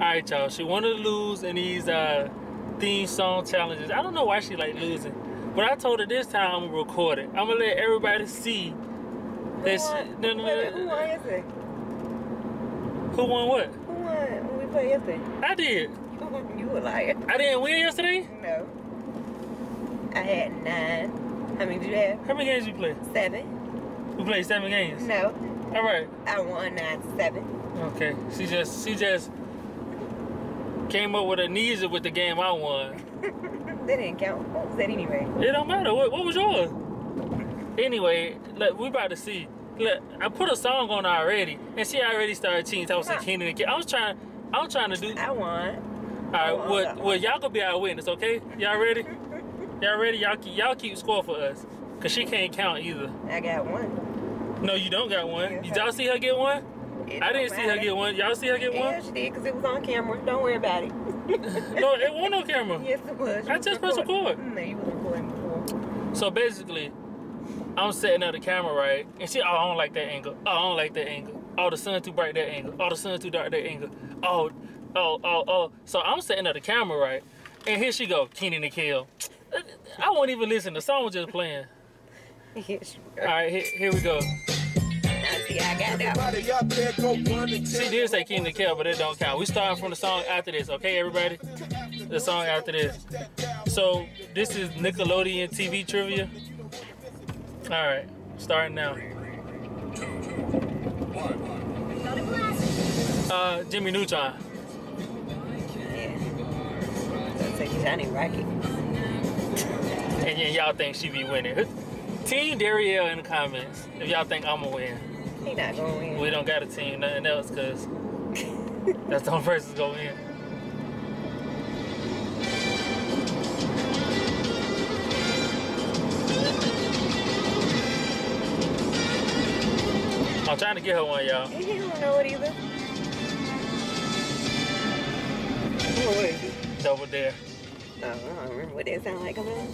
right, y'all. She wanted to lose in these uh, theme song challenges. I don't know why she like losing, but I told her this time I'm gonna record it. I'm gonna let everybody see Who that. She, won? no, no, no, who won yesterday? Who won what? Who won when we played yesterday? I did. you a liar. I didn't win yesterday. No. I had nine. How many did you have? How many games you play? Seven. We played seven games. No. All right. I won nine to seven. Okay. She just she just came up with a knees with the game I won. That didn't count. What was that anyway? It don't matter. What, what was yours? Anyway, look, we about to see. Look, I put a song on already, and she already started cheating. Some Keenan and Kel. I was trying. I was trying to do. I won. All right. Well, well, y'all gonna be our witness, okay? Y'all ready? Y'all ready? Y'all keep y'all keep score for us, cause she can't count either. I got one. No, you don't got one. Did y'all see her get one? It I didn't see her get one. Y'all see her get Yeah, one? she did because it was on camera. Don't worry about it. No, it wasn't on camera. yes, it was. You I was just pressed record. No, you was recording before. So basically, I'm setting up the camera right, and she, oh, I don't like that angle. Oh, I don't like that angle. Oh, the sun too bright that angle. Oh, the sun too dark that angle. Oh, oh, oh, oh. So I'm setting up the camera right, and here she go, Keenan and Kel. I won't even listen. The song was just playing. Yes, All right, here, here we go. Now, see, I got that one. Everybody up there, go one to. She did say Keenan and Kel, but it don't count. We starting from the song after this, okay, everybody? The song after this. So this is Nickelodeon TV trivia. All right, starting now. Uh, Jimmy Neutron. Yeah. That's like Johnny Rocket. And then y'all think she be winning. Team Darielle in the comments if y'all think I'ma win. He not going to win. We don't got a team, nothing else, cause that's the only person's gonna win. I'm trying to get her one, y'all. He don't know it either. What is it? Double dare. Oh, I don't remember what that sound like. Come on.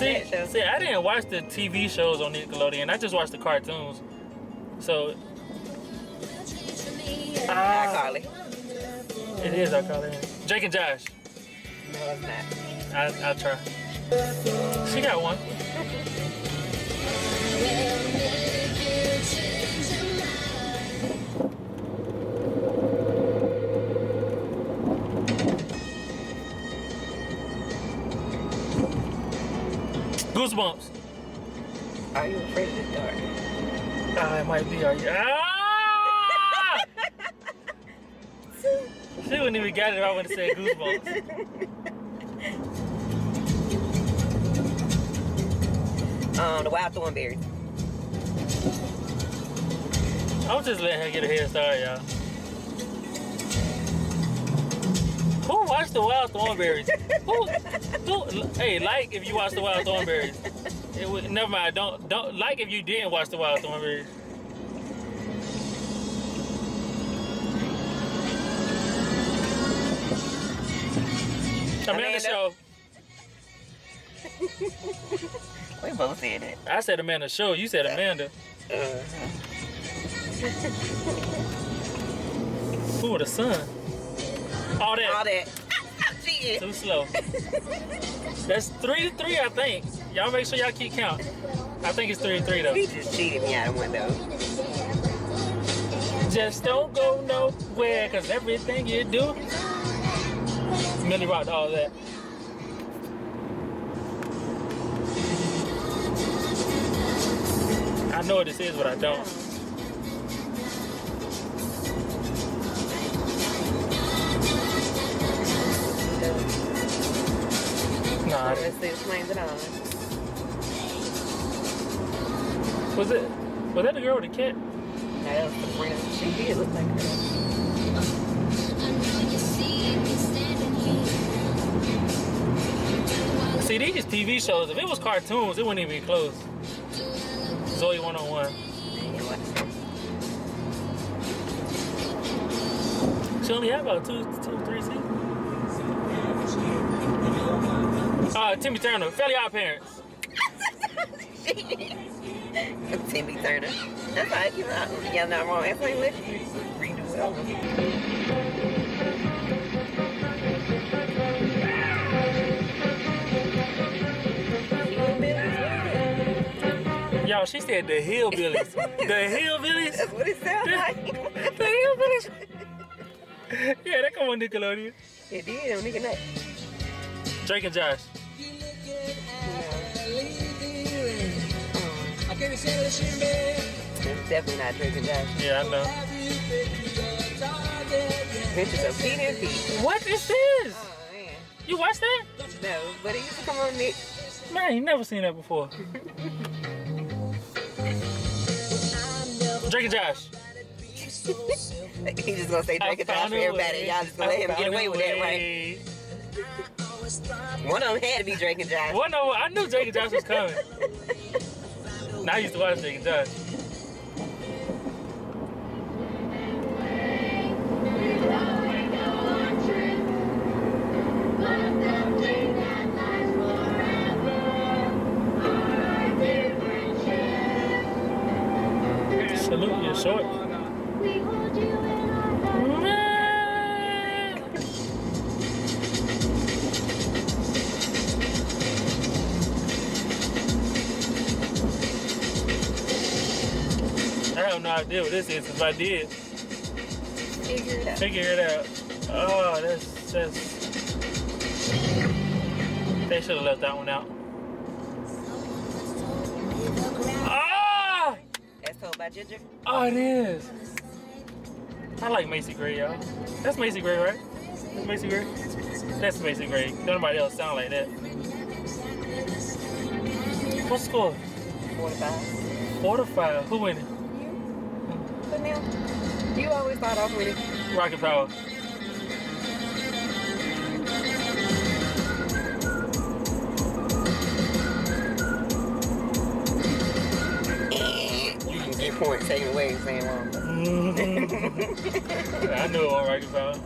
See, see, I didn't watch the TV shows on Nickelodeon. I just watched the cartoons. So Carly. it is I call. Jake and Josh. No, it's not. I I'll try. She got one. Goosebumps. Are you afraid of the dark? Ah, it might be. Are you? Ah! she wouldn't even got it if I would have said goosebumps. Um, the wild thornberrys. I'm just letting her get a head start, y'all. Who watched the Wild Thornberrys? who, who? Hey, like if you watched the Wild Thornberrys. It would, never mind. Don't don't like if you didn't watch the Wild Thornberrys. Amanda Amanda. Show. We both said it. I said Amanda Show. You said Amanda. Uh, Who the sun? All that. all that. Too slow. That's three to three, I think. Y'all make sure y'all keep count. I think it's three to three though. He just cheated me out of one though. Just don't go nowhere, cause everything you do. Millie rocked all that. I know what this is, but I don't. See, explains it all. was it? Was that the girl with the cat? No, that was the friend. She did look like her. See, these TV shows, if it was cartoons, it wouldn't even be close. Zoe 101. I ain't watched it. She only had about two, Uh, Timmy Turner, Fairly Odd Parents. Timmy Turner. That's how I keep out. Yeah, not wrong. That's like what you redo it over. Y'all, she said the Hillbillies. the Hillbillies? That's what it sounds like. The Hillbillies? yeah, that come on Nickelodeon. it did on Night. Drake and Josh. It's definitely not drinking Josh. Yeah, I know. Adventures of Peter and Pete. What is this? Oh man. You watched that? No, but it used to come on Nick. Man, you never seen that before. Drake and Josh. He's just gonna say Drake and Josh for everybody. Y'all just gonna let him get away with that, right? One of them had to be Drake and Josh. One of them, I knew Drake and Josh was coming. now I used to watch Drake and Josh. I have no idea what this is. If I did, Figure it out. figure it out. Oh, that's just. They should have left that one out. Ah! That's told by Ginger. Oh, it is. I like Macy Gray, y'all. That's Macy Gray, right? That's Macy Gray. That's Macy Gray. Don't nobody else sound like that. What the score? Four to five. Four to five. Who winning? But now, you always start off with it. Rocket Power. You can get points taken away saying wrong. Mhm. I knew it on Rocket Power.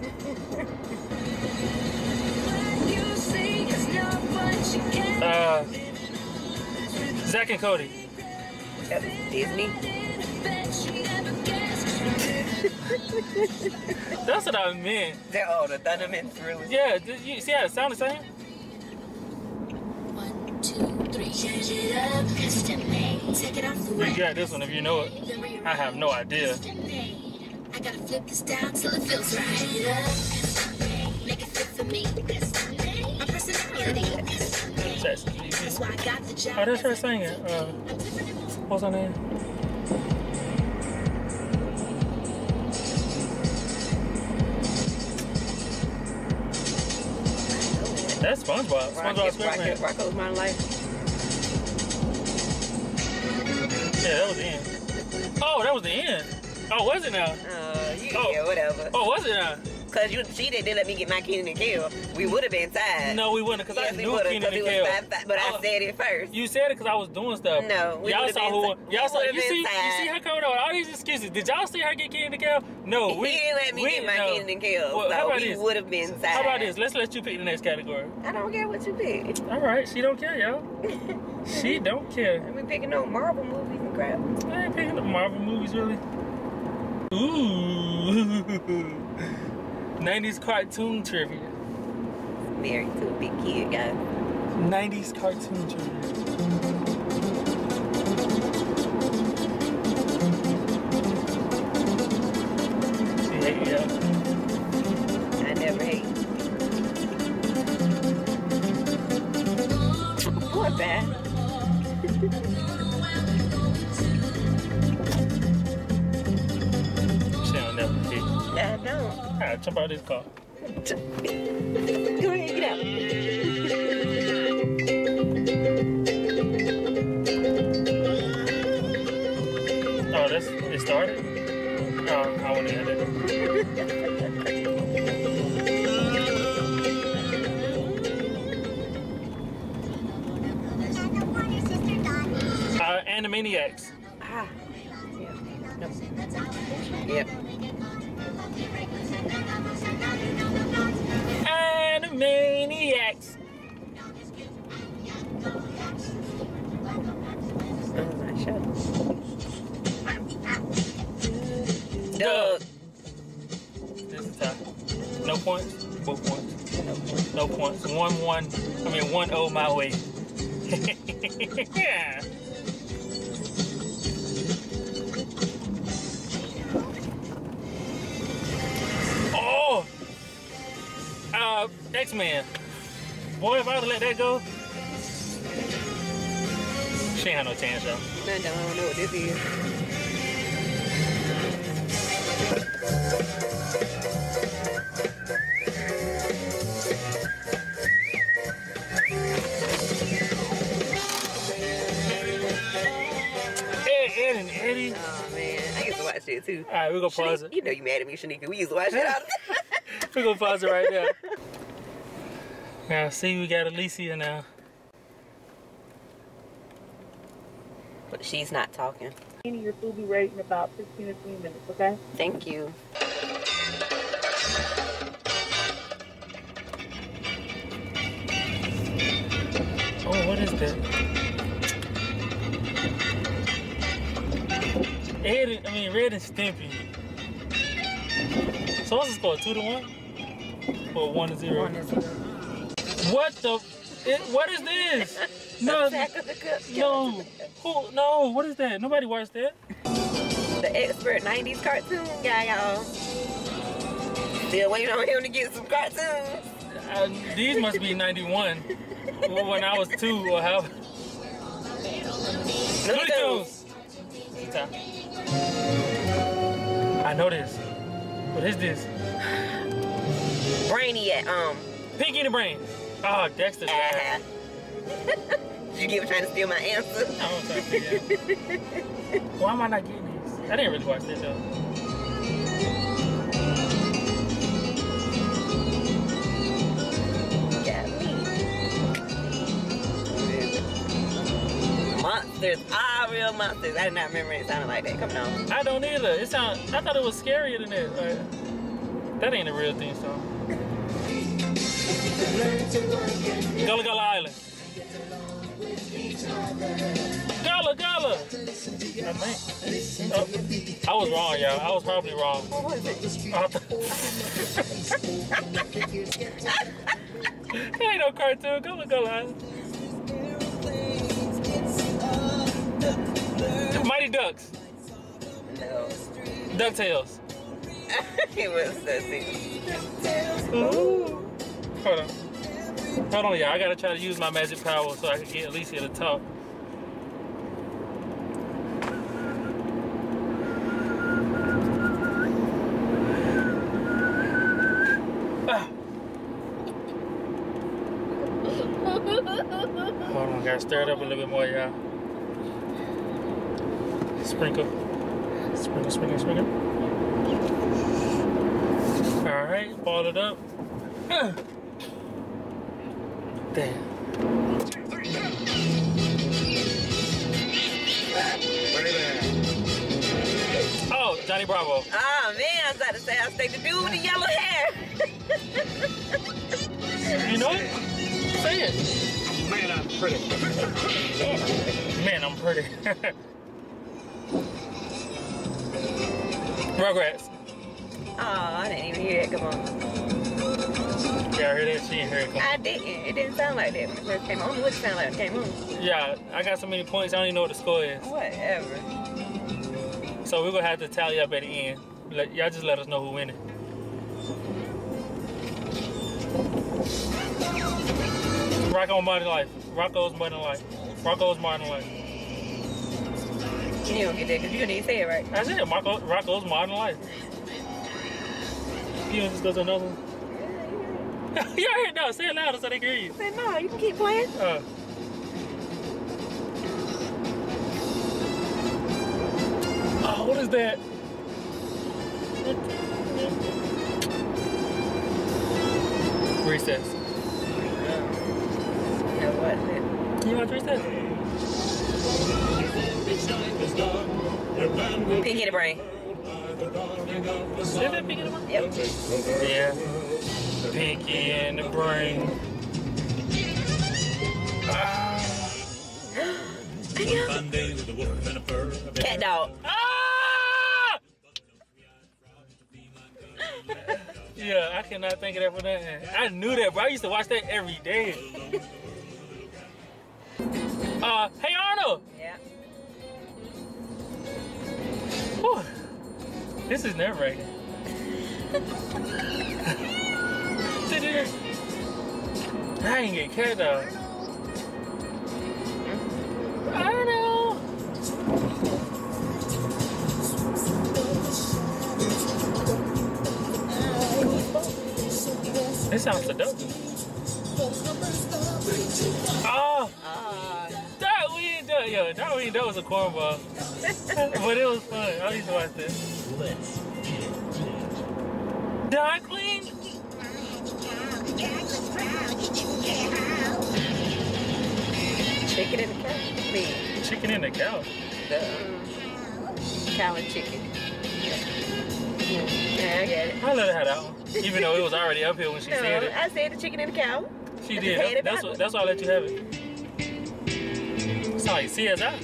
Uh, Zack and Cody. Was Disney. That's what I meant. They're all the Thunderman thrillers. Yeah, did you see how it sounded the same? One, two, three. Change it up, custom made. Take it off the You rack. got this one if you know it. I have no idea. I gotta flip this down till it feels right. Change it up, custom made. Make it fit for me. Custom made. My personality. Custom made. That's That's why I got the job. Oh, that's her singing. Uh, what's her name? That's SpongeBob. SpongeBob SquarePants. Rocko's My Life. Yeah, that was the end. Oh, that was the end. Oh, was it now? Uh, you, Oh. yeah, whatever. Oh, was it now? Cause you, she didn't let me get my Keenan and Kel. We would have been tied. No, we wouldn't, because yes, I we knew would have, Keenan cause and Kel. five, five, but Oh. I said it first. You said it because I was doing stuff. No, we y'all saw who. Y'all saw. You see. You see her coming on all these excuses. Did y'all see her get Keenan and Kel? No, we he didn't let me we, get my no. Keenan and Kel, Well, how about we would have been tied. How about this? Let's let you pick the next category. I don't care what you pick. All right, she don't care, y'all. She don't care. I been picking no Marvel movies and crap. I ain't picking up Marvel movies really. Ooh, 90s cartoon trivia. Married to a big kid, guys. 90s cartoon trivia. Don't. All right, jump out of this car. Go ahead, get out. Oh, this it started. Oh, I want to end it. Uh, Animaniacs. Doug. This is tie. No points. Both points. No points. One one. I mean one oh my way. yeah. Oh. Uh, X-Men. Boy, if I would let that go, she ain't had no chance, y'all. I don't know what this is. It too. All right, we're gonna pause Shanika, it. you know you mad at me, Shanika. We used to watch it all the time. We're gonna pause it right now. Now, see, we got Aleecia now. But she's not talking. Your food be ready in about 15 to 20 minutes, okay? Thank you. Oh, what is that? Ed, I mean, Ren and Stimpy. So what's the score? Two to one? Or one to zero? One is zero. What the? It, what is this? No, no. Who? No. What is that? Nobody watched that. The expert 90s cartoon guy, y'all. Still waiting on him to get some cartoons. Uh, these must be '91. when I was two or how? Looney Tunes. I know this. What is this? Brainiac. Um. Pinky in the Brain. Oh, Dexter's ah. bad. Did you get trying to steal my answer? I don't try to figure it out. Why am I not getting these? I didn't really watch this though. Monsters. Ah, real monsters. I did not remember it sounded like that. Come on. I don't either. It sound. I thought it was scarier than that. Like, that ain't a real theme song. Gullah Gullah Island. Gullah Gullah. I. Oh, I was wrong, y'all. I was probably wrong. What was it? I thought- There ain't no cartoon. Gullah Gullah Island. Mighty Ducks. No. DuckTales. it was. Ooh. Hold on. Hold on, y'all. I gotta try to use my magic power so I can get Aleecia to talk. Hold on, gotta stir it up a little bit more, y'all. Sprinkle. Sprinkle, sprinkle, sprinkle. Alright, ball it up. Damn. Oh, Johnny Bravo. Oh man, I was about to say I was the dude with the yellow hair. You know it? Say it. Man, I'm pretty. Man, I'm pretty. Rugrats. Oh, I didn't even hear it. Come on. Yeah, I heard that. She ain't heard it. Come I didn't. It didn't sound like that when it first came on. What it sounded like when it came on. Yeah, I got so many points. I don't even know what the score is. Whatever. So we're gonna have to tally up at the end. Y'all just let us know who winning. Rocko Modern Life. Rocko's Modern Life. Rocko's Modern Life. You don't get that because you didn't even say it right. That's it. Rocko, Rocko's Modern Life. You to just go to another one? you heard now. Say it louder so they can hear you. Said, no, you can keep playing. Uh. Oh, what is that? Recess. You know what? You want recess? Pinky in the brain. Is that Pinky in the brain? Yep. Yeah. Pinky in the brain. Ah. Cat dog. Ah! Yeah, I cannot think of that for nothing. I knew that, bro. I used to watch that every day. Uh, hey This is nerve wracking. I ain't get cat though. Arnold. This sounds seductive. Oh, uh, Ah, Darkwing Duck. Yo, Darkwing Duck was a cornball. but it was fun. I used to watch this. Darkwing? chicken and the cow. I Chicken in the cow. the um, cow and chicken. Yeah, I get it. I let her have that one. Even though it was already up here when she No, said it. I said the chicken and the cow. She did. just had it That's, that's, what, that's why I let you have it. It's like CSI.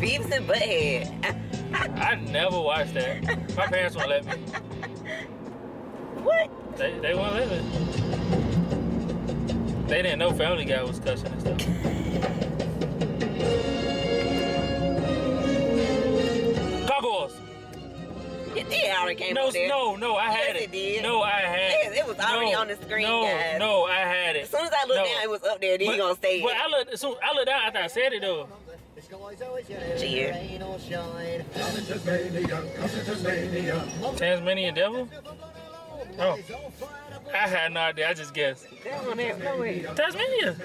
Beavis and Butthead. I never watched that. My parents won't let me. what? They, they won't let me. They didn't know Family Guy was cussing and stuff. Already came No, up there. no, no, I had Yes, it. it. No, I had Yes, it was already no, on the screen, No, guys. no, I had it. As soon as I looked No. down, it was up there. Then But- you gonna say But it. I looked, so I looked down after I said it though. Cheer. Tasmanian Devil? Oh. I had no idea. I just guessed. That one there. No way. Taz-Mania.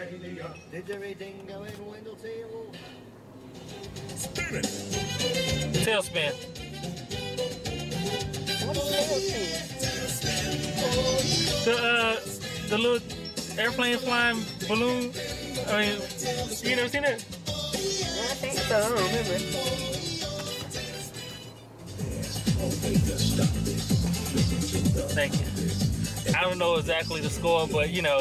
TaleSpin. What is that? The uh, the little airplane flying balloon. I mean, you never seen that? I think so. I don't remember. Thank you. I don't know exactly the score, but you know,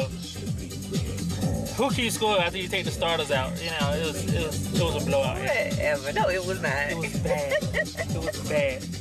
who keeps score after you take the starters out? You know, it was it was it was a blowout. Whatever. No, it was not. It was bad. It was bad.